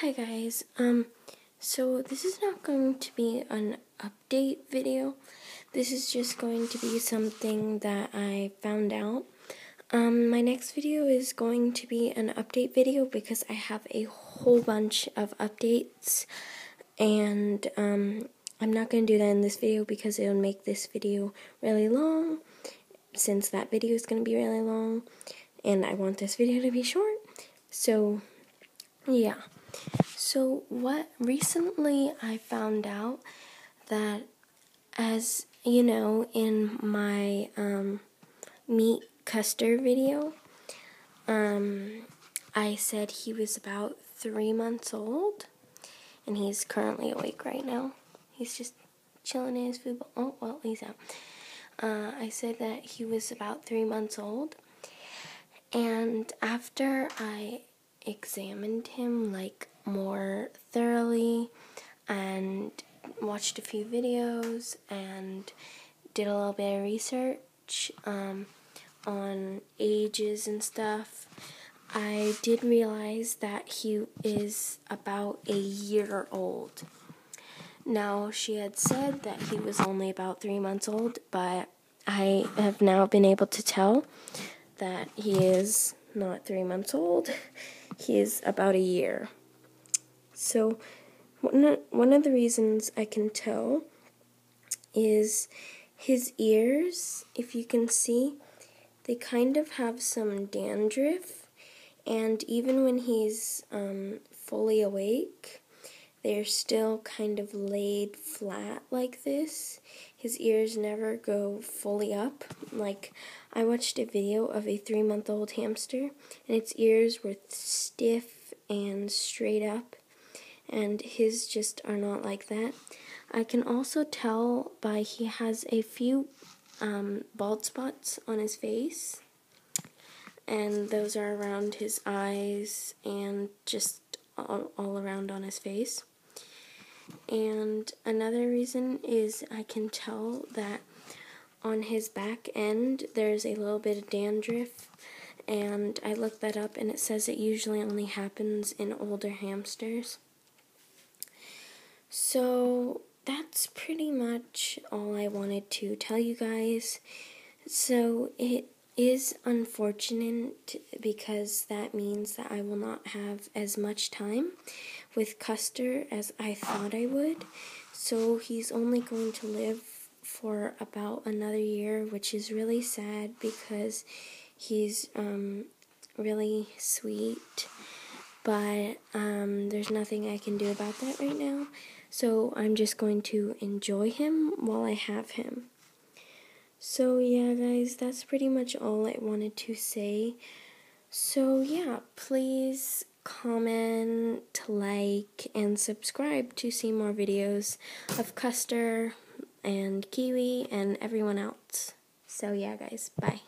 Hi guys, um, so this is not going to be an update video. This is just going to be something that I found out. Um, my next video is going to be an update video because I have a whole bunch of updates and, um, I'm not going to do that in this video because it'll make this video really long since that video is going to be really long and I want this video to be short. So, yeah. So, what recently I found out that, as you know, in my um, Meet Custer video, um, I said he was about three months old, and he's currently awake right now. He's just chilling in his food bowl. Oh, well, he's out. Uh, I said that he was about three months old, and after I examined him like more thoroughly and watched a few videos and did a little bit of research um, on ages and stuff, I did realize that he is about a year old. Now, she had said that he was only about three months old, but I have now been able to tell that he is not three months old. He is about a year. So, one of the reasons I can tell is his ears, if you can see, they kind of have some dandruff, and even when he's um, fully awake, they're still kind of laid flat like this. His ears never go fully up. Like, I watched a video of a three month old hamster, and its ears were stiff and straight up, and his just are not like that. I can also tell by he has a few um, bald spots on his face, and those are around his eyes and just all, all around on his face. And another reason is I can tell that on his back end there's a little bit of dandruff. And I looked that up and it says it usually only happens in older hamsters. So that's pretty much all I wanted to tell you guys. So it is unfortunate because that means that I will not have as much time with Custer as I thought I would. So he's only going to live for about another year, which is really sad because he's um, really sweet. But um, there's nothing I can do about that right now. So I'm just going to enjoy him while I have him. So, yeah, guys, that's pretty much all I wanted to say. So, yeah, please comment, like, and subscribe to see more videos of Custer and Kiwi and everyone else. So, yeah, guys, bye.